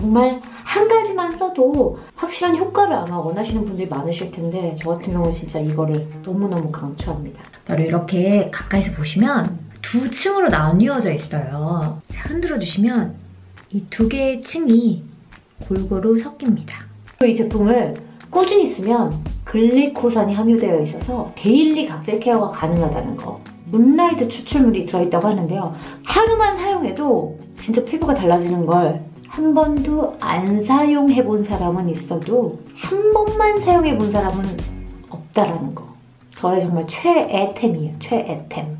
정말 한 가지만 써도 확실한 효과를 아마 원하시는 분들이 많으실 텐데 저 같은 경우는 진짜 이거를 너무너무 강추합니다. 바로 이렇게 가까이서 보시면 두 층으로 나뉘어져 있어요. 자, 흔들어 주시면 이 두 개의 층이 골고루 섞입니다. 이 제품을 꾸준히 쓰면 글리콜산이 함유되어 있어서 daily 각질 케어가 가능하다는 거. moonlight 추출물이 들어있다고 하는데요. 하루만 사용해도 진짜 피부가 달라지는 걸 한 번도 안 사용해 본 사람은 있어도 한 번만 사용해 본 사람은 없다라는 거. 저의 정말 최애템이에요. 최애템.